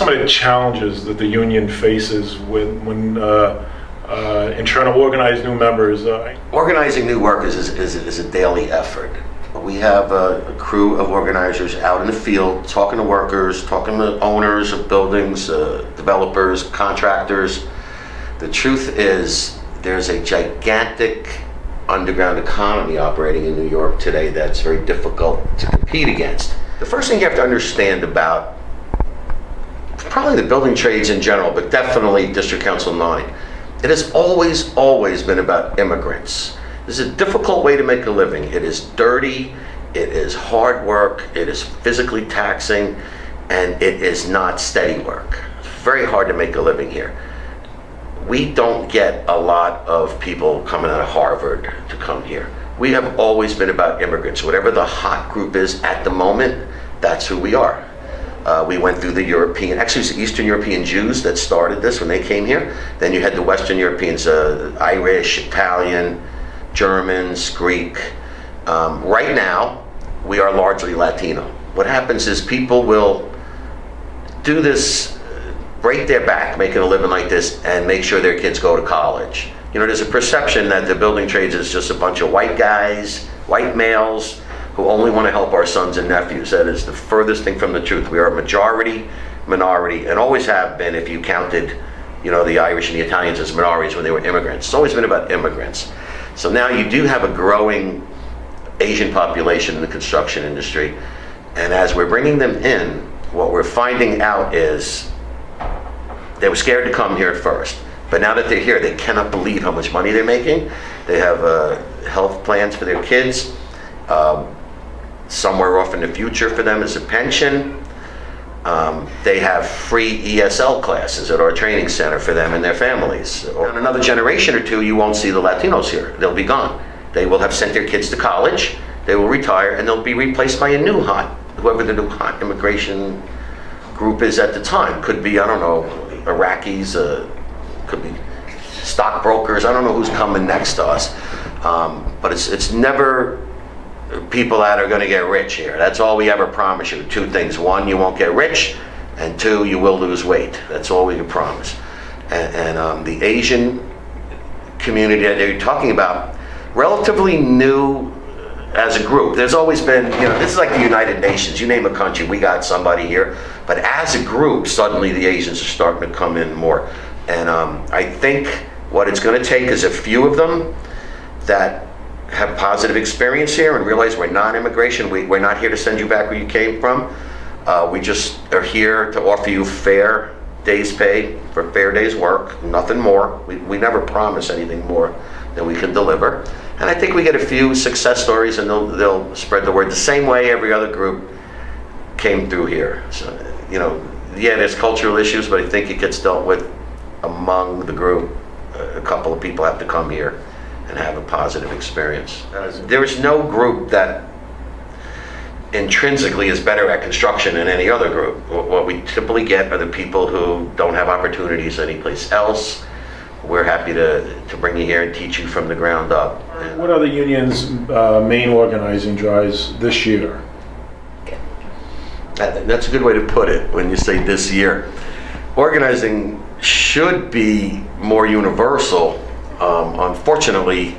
some of the challenges that the union faces when, when uh, uh, in trying to organize new members? Uh, Organizing new workers is, is, is a daily effort. We have a, a crew of organizers out in the field talking to workers, talking to owners of buildings, uh, developers, contractors. The truth is, there's a gigantic underground economy operating in New York today that's very difficult to compete against. The first thing you have to understand about probably the building trades in general, but definitely District Council 9, it has always, always been about immigrants. This is a difficult way to make a living. It is dirty, it is hard work, it is physically taxing, and it is not steady work. It's very hard to make a living here. We don't get a lot of people coming out of Harvard to come here. We have always been about immigrants. Whatever the hot group is at the moment, that's who we are. Uh, we went through the European, actually, it's the Eastern European Jews that started this when they came here. Then you had the Western Europeans, uh, Irish, Italian, Germans, Greek. Um, right now, we are largely Latino. What happens is people will do this, break their back making a living like this, and make sure their kids go to college. You know, there's a perception that the building trades is just a bunch of white guys, white males, who only want to help our sons and nephews. That is the furthest thing from the truth. We are a majority minority, and always have been if you counted, you know, the Irish and the Italians as minorities when they were immigrants. It's always been about immigrants. So now you do have a growing Asian population in the construction industry. And as we're bringing them in, what we're finding out is they were scared to come here at first. But now that they're here, they cannot believe how much money they're making. They have uh, health plans for their kids. Um, somewhere off in the future for them is a pension. Um, they have free ESL classes at our training center for them and their families. Or in another generation or two, you won't see the Latinos here. They'll be gone. They will have sent their kids to college, they will retire, and they'll be replaced by a new hot, whoever the new hot immigration group is at the time. Could be, I don't know, Iraqis, uh, could be stockbrokers. I don't know who's coming next to us. Um, but it's, it's never people that are going to get rich here. That's all we ever promise you. Two things. One, you won't get rich, and two, you will lose weight. That's all we can promise. And, and um, the Asian community that you're talking about, relatively new as a group. There's always been, you know, this is like the United Nations. You name a country, we got somebody here. But as a group, suddenly the Asians are starting to come in more. And um, I think what it's going to take is a few of them that have positive experience here and realize we're non-immigration. We, we're not here to send you back where you came from. Uh, we just are here to offer you fair day's pay for fair day's work, nothing more. We, we never promise anything more than we can deliver. And I think we get a few success stories and they'll, they'll spread the word the same way every other group came through here. So, you know, yeah, there's cultural issues, but I think it gets dealt with among the group. A couple of people have to come here and have a positive experience. There is no group that intrinsically is better at construction than any other group. What we typically get are the people who don't have opportunities anyplace else. We're happy to, to bring you here and teach you from the ground up. What are the union's uh, main organizing drives this year? That, that's a good way to put it when you say this year. Organizing should be more universal um, unfortunately,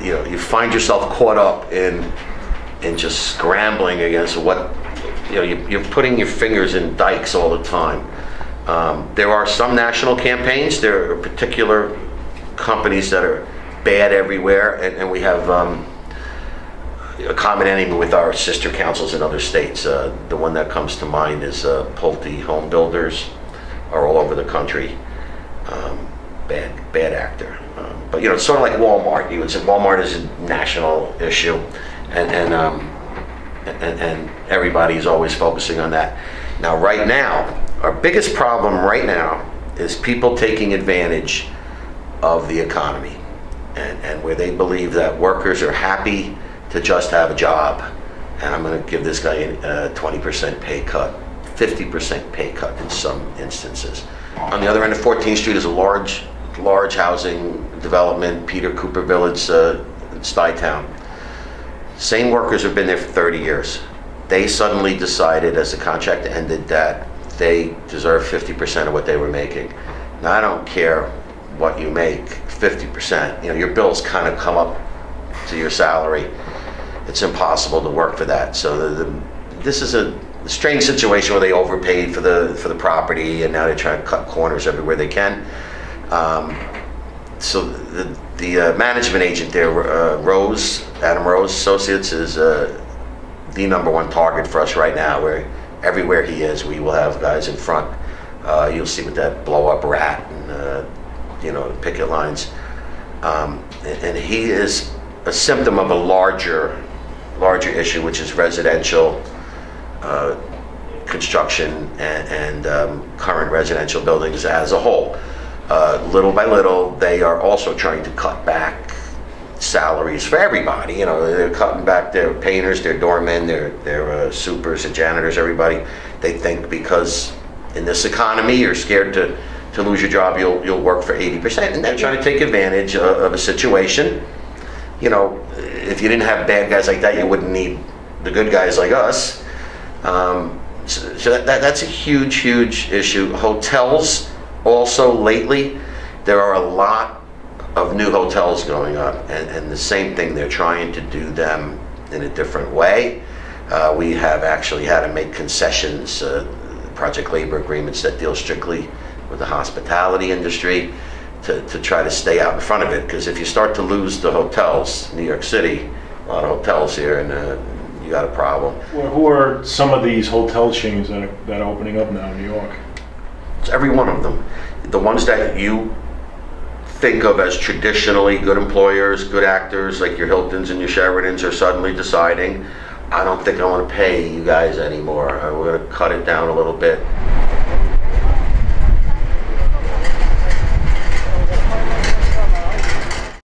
you know, you find yourself caught up in in just scrambling against what you know. You, are putting your fingers in dikes all the time. Um, there are some national campaigns. There are particular companies that are bad everywhere, and, and we have um, a common enemy with our sister councils in other states. Uh, the one that comes to mind is uh, Pulte Home Builders, are all over the country. Um, bad, bad actor. But you know, it's sort of like Walmart. You would say Walmart is a national issue, and and um, and, and everybody's always focusing on that. Now, right now, our biggest problem right now is people taking advantage of the economy, and and where they believe that workers are happy to just have a job, and I'm going to give this guy a 20% pay cut, 50% pay cut in some instances. On the other end of 14th Street is a large large housing development, Peter Cooper Village, uh, Stuytown. Same workers have been there for 30 years. They suddenly decided as the contract ended that they deserve 50% of what they were making. Now, I don't care what you make, 50%, you know, your bills kind of come up to your salary. It's impossible to work for that. So the, the, this is a strange situation where they overpaid for the, for the property and now they're trying to cut corners everywhere they can. Um, so the, the uh, management agent there, uh, Rose, Adam Rose Associates, is uh, the number one target for us right now. Where everywhere he is, we will have guys in front. Uh, you'll see with that blow up rat and uh, you know picket lines, um, and, and he is a symptom of a larger, larger issue, which is residential uh, construction and, and um, current residential buildings as a whole. Uh, little by little, they are also trying to cut back salaries for everybody. You know, they're cutting back their painters, their doormen, their their uh, supers, and janitors. Everybody, they think because in this economy you're scared to to lose your job, you'll you'll work for 80%, and they're trying to take advantage of, of a situation. You know, if you didn't have bad guys like that, you wouldn't need the good guys like us. Um, so so that, that, that's a huge, huge issue. Hotels also lately, there are a lot of new hotels going up, and, and the same thing, they're trying to do them in a different way. Uh, we have actually had to make concessions, uh, project labor agreements that deal strictly with the hospitality industry to, to try to stay out in front of it. Because if you start to lose the hotels, New York City, a lot of hotels here, and uh, you got a problem. Well, Who are some of these hotel chains that are, that are opening up now in New York? It's every one of them. The ones that you think of as traditionally good employers, good actors, like your Hiltons and your Sheratons, are suddenly deciding, I don't think I want to pay you guys anymore. We're going to cut it down a little bit.